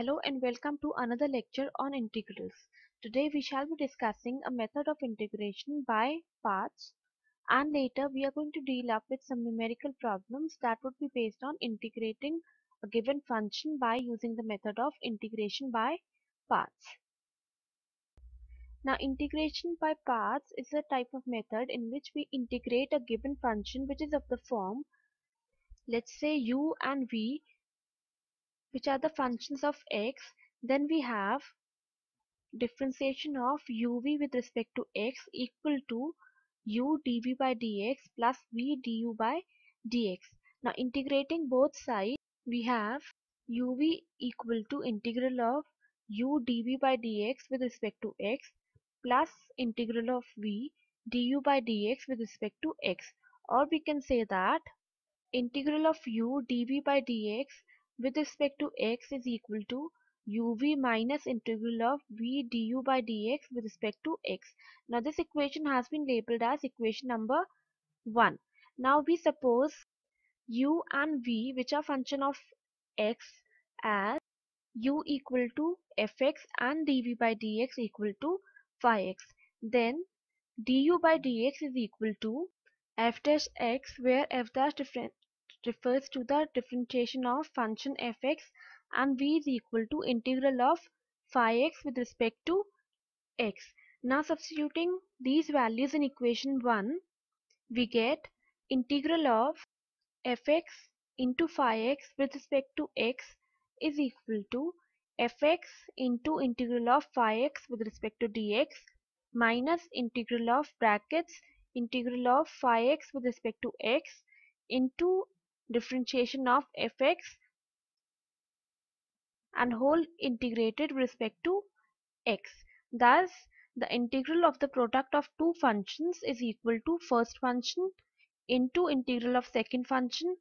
Hello and welcome to another lecture on integrals. Today we shall be discussing a method of integration by parts and later we are going to deal up with some numerical problems that would be based on integrating a given function by using the method of integration by parts. Now integration by parts is a type of method in which we integrate a given function which is of the form let's say u and v which are the functions of x then we have differentiation of uv with respect to x equal to u dv by dx plus v du by dx. Now integrating both sides we have uv equal to integral of u dv by dx with respect to x plus integral of v du by dx with respect to x or we can say that integral of u dv by dx with respect to x is equal to uv minus integral of v du by dx with respect to x. Now this equation has been labeled as equation number 1. Now we suppose u and v which are function of x as u equal to fx and dv by dx equal to phi x. Then du by dx is equal to f dash x where f dash different refers to the differentiation of function fx and v is equal to integral of phi x with respect to x. Now substituting these values in equation 1 we get integral of fx into phi x with respect to x is equal to fx into integral of phi x with respect to dx minus integral of brackets integral of phi x with respect to x into differentiation of fx and whole integrated respect to x. Thus, the integral of the product of two functions is equal to first function into integral of second function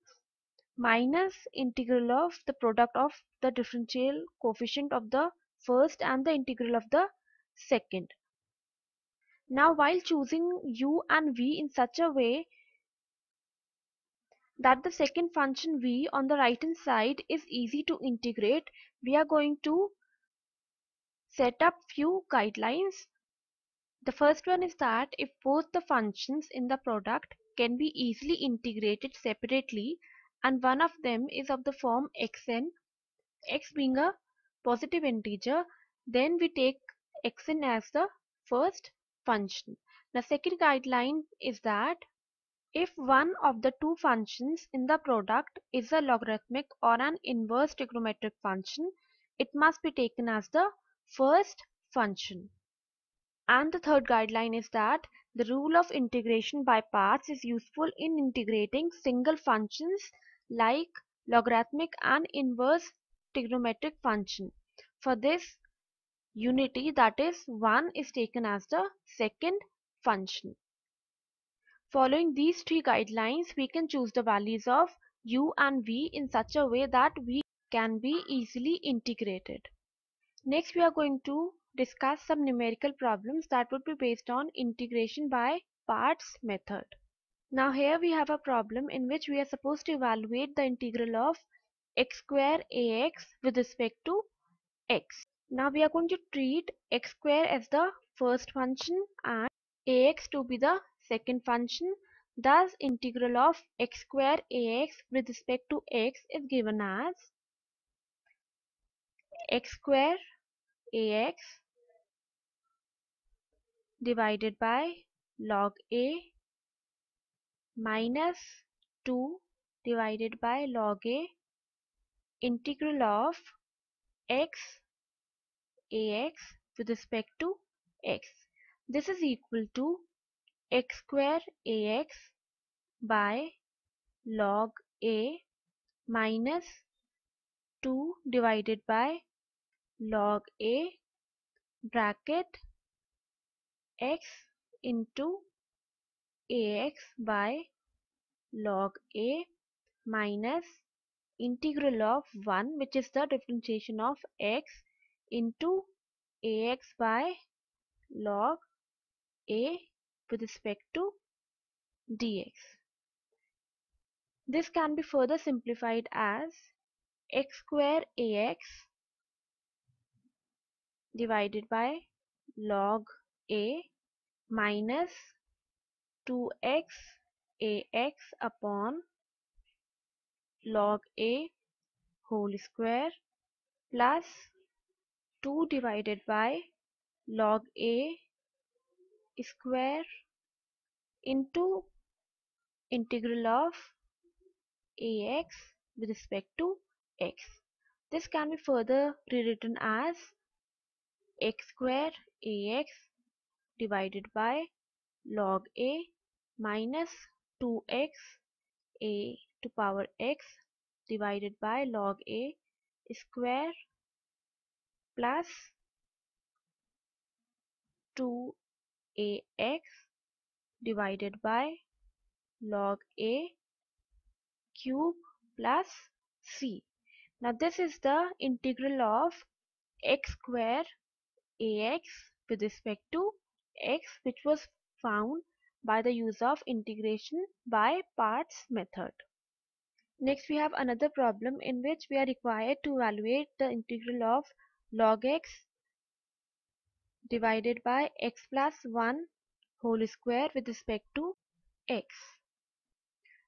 minus integral of the product of the differential coefficient of the first and the integral of the second. Now while choosing u and v in such a way that the second function v on the right hand side is easy to integrate. We are going to set up few guidelines. The first one is that if both the functions in the product can be easily integrated separately and one of them is of the form xn x being a positive integer then we take xn as the first function. The second guideline is that if one of the two functions in the product is a logarithmic or an inverse trigonometric function, it must be taken as the first function. And the third guideline is that the rule of integration by parts is useful in integrating single functions like logarithmic and inverse trigonometric function. For this unity that is 1 is taken as the second function. Following these three guidelines, we can choose the values of u and v in such a way that v can be easily integrated. Next, we are going to discuss some numerical problems that would be based on integration by parts method. Now here we have a problem in which we are supposed to evaluate the integral of x square ax with respect to x. Now we are going to treat x square as the first function and ax to be the second function thus integral of x square ax with respect to x is given as x square ax divided by log a minus 2 divided by log a integral of x ax with respect to x. This is equal to x square ax by log a minus 2 divided by log a bracket x into ax by log a minus integral of 1 which is the differentiation of x into ax by log a with respect to dx. This can be further simplified as x square ax divided by log a minus 2x ax upon log a whole square plus 2 divided by log a square into integral of ax with respect to x. This can be further rewritten as x square ax divided by log a minus 2x a to power x divided by log a square plus 2ax divided by log a cube plus c. Now this is the integral of x square ax with respect to x which was found by the use of integration by parts method. Next we have another problem in which we are required to evaluate the integral of log x divided by x plus 1 whole square with respect to x.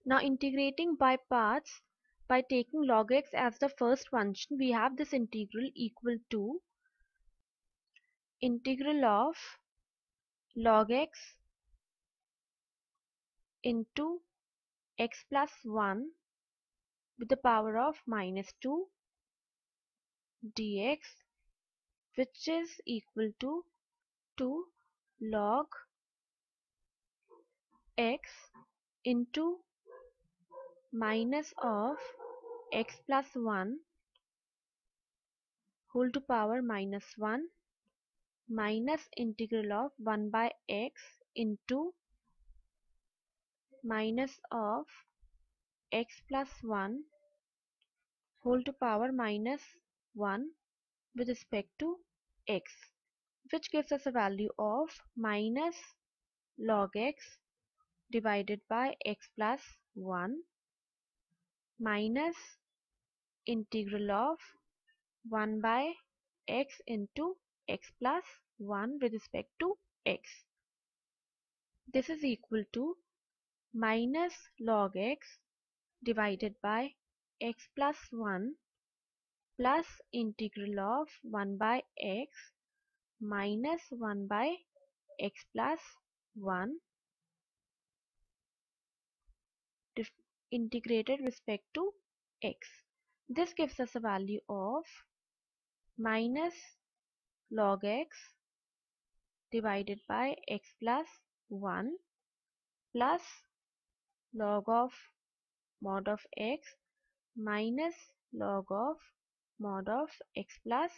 Now integrating by parts by taking log x as the first function we have this integral equal to integral of log x into x plus 1 with the power of minus 2 dx which is equal to 2 log x into minus of x plus 1 whole to power minus 1 minus integral of 1 by x into minus of x plus 1 whole to power minus 1 with respect to x which gives us a value of minus log x divided by x plus 1 minus integral of 1 by x into x plus 1 with respect to x. This is equal to minus log x divided by x plus 1 plus integral of 1 by x minus 1 by x plus 1 integrated respect to x. This gives us a value of minus log x divided by x plus 1 plus log of mod of x minus log of mod of x plus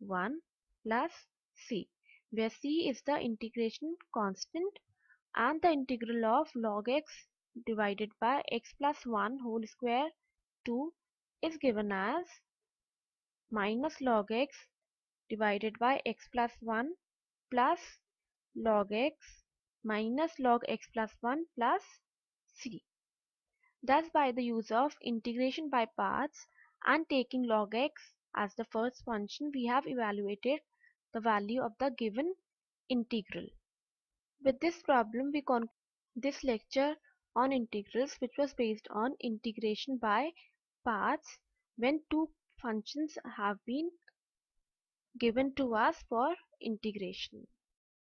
1 plus c where c is the integration constant and the integral of log x divided by x plus 1 whole square 2 is given as minus log x divided by x plus 1 plus log x minus log x plus 1 plus c. Thus by the use of integration by parts and taking log x as the first function we have evaluated the value of the given integral. With this problem we conclude this lecture on integrals which was based on integration by parts when two functions have been given to us for integration.